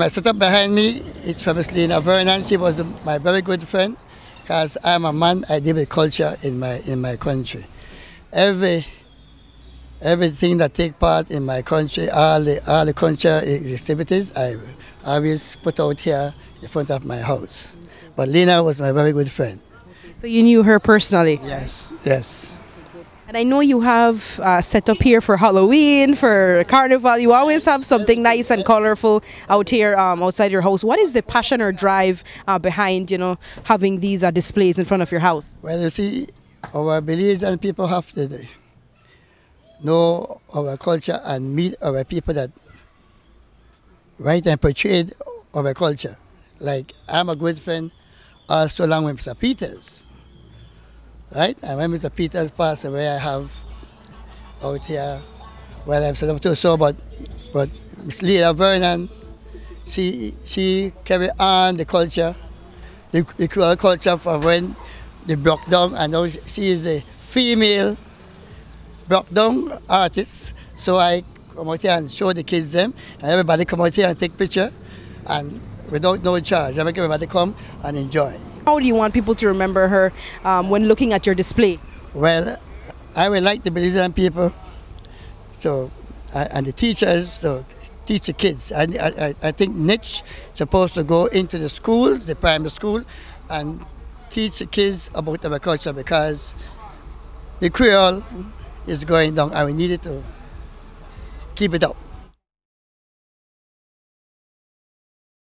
My setup behind me is from Miss Lila Vernon. She was my very good friend because I'm a man, I deal with culture in my, in my country. Every, everything that take part in my country, all the, all the culture activities, I always put out here in front of my house. But Lila was my very good friend. So you knew her personally? Yes, yes. And I know you have uh, set up here for Halloween, for Carnival. You always have something nice and colorful out here um, outside your house. What is the passion or drive uh, behind, you know, having these uh, displays in front of your house? Well, you see, our Belizean people have to know our culture and meet our people that write and portray our culture. Like, I'm a good friend also along with Mr. Peters right? And when Mr. Peters passed away, I have out here, well, I'm up too. So, but, but Miss Lila Vernon, she, she carried on the culture, the, the culture from when they broke down, and now she is a female brukdown artist. So I come out here and show the kids them, and everybody come out here and take picture, and without no charge. I make everybody come and enjoy. How do you want people to remember her um, when looking at your display? Well, I would like the Belizean people so, and the teachers to teach the kids. I, I, I think NICH supposed to go into the schools, the primary school, and teach the kids about our culture because the Creole is going down and we need to keep it up.